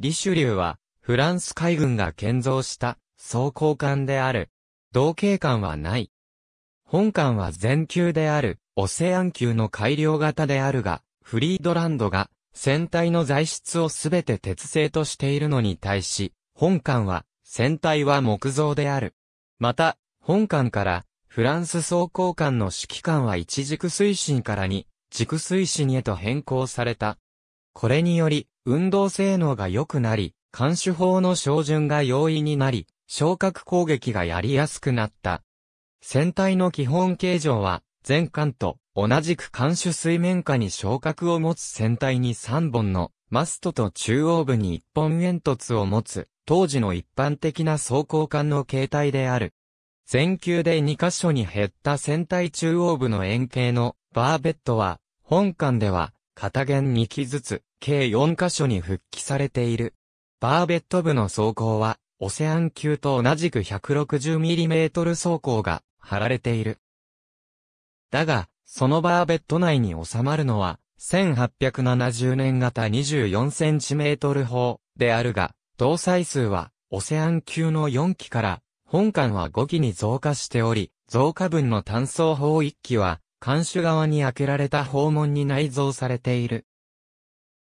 リシュリューは、フランス海軍が建造した装甲艦である。同型艦はない。本艦は全級である、オセアン級の改良型であるが、フリードランドが船体の材質をすべて鉄製としているのに対し、本艦は船体は木造である。また、本艦からフランス装甲艦の指揮官は一軸推進からに軸推進へと変更された。これにより、運動性能が良くなり、監守法の照準が容易になり、昇格攻撃がやりやすくなった。船体の基本形状は、全艦と同じく艦首水面下に昇格を持つ船体に3本のマストと中央部に1本煙突を持つ当時の一般的な装甲艦の形態である。全球で2箇所に減った船体中央部の円形のバーベットは本艦では片弦2機ずつ計4箇所に復帰されている。バーベット部の装甲はオセアン級と同じく 160mm 装甲が貼られている。だが、そのバーベット内に収まるのは、1870年型 24cm 砲であるが、搭載数は、オセアン級の4機から、本艦は5機に増加しており、増加分の単装砲1機は、艦首側に開けられた砲門に内蔵されている。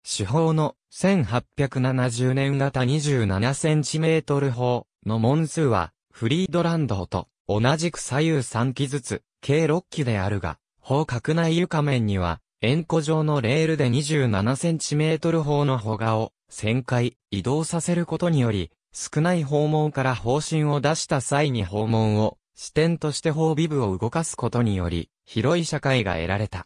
主砲の1870年型 27cm 砲の門数は、フリードランドと同じく左右3機ずつ、計6機であるが、砲角内床面には、円弧状のレールで 27cm 砲の砲画を旋回、移動させることにより、少ない砲門から砲身を出した際に砲門を視点として砲尾部を動かすことにより、広い社会が得られた。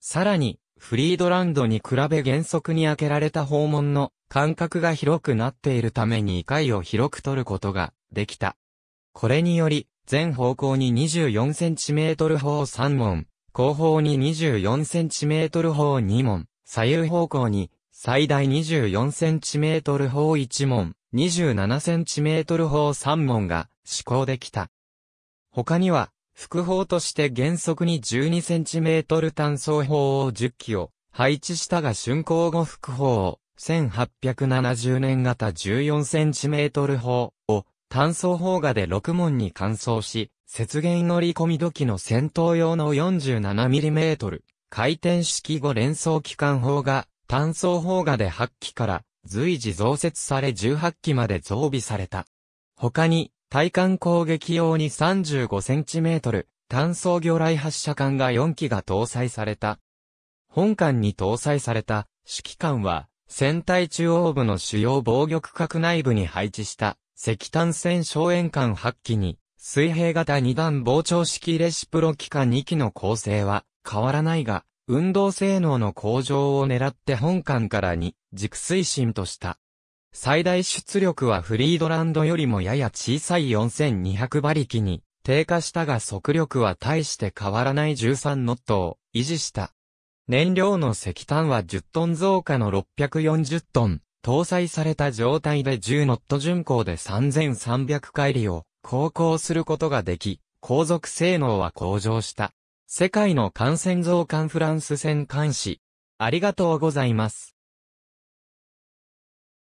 さらに、フリードランドに比べ原則に開けられた砲門の間隔が広くなっているために異界を広く取ることができた。これにより、全方向に 24cm 砲3門、後方に 24cm 砲2門、左右方向に最大 24cm 砲1門、27cm 砲3門が施行できた。他には、副砲として原則に 12cm 単装砲を10機を配置したが竣工後副砲を1870年型 14cm 砲を単装砲画で6門に換装し、雪原乗り込み時の戦闘用の 47mm 回転式後連装機関砲が単装砲画で8機から随時増設され18機まで増備された。他に、対艦攻撃用に 35cm 単装魚雷発射管が4機が搭載された。本艦に搭載された指揮官は、船体中央部の主要防御区画内部に配置した石炭線小円管8機に、水平型2段膨張式レシプロ機関2機の構成は変わらないが、運動性能の向上を狙って本艦からに軸推進とした。最大出力はフリードランドよりもやや小さい4200馬力に低下したが速力は大して変わらない13ノットを維持した。燃料の石炭は10トン増加の640トン。搭載された状態で10ノット巡航で3300回里を航行することができ、航続性能は向上した。世界の感染増刊フランス戦監視。ありがとうございます。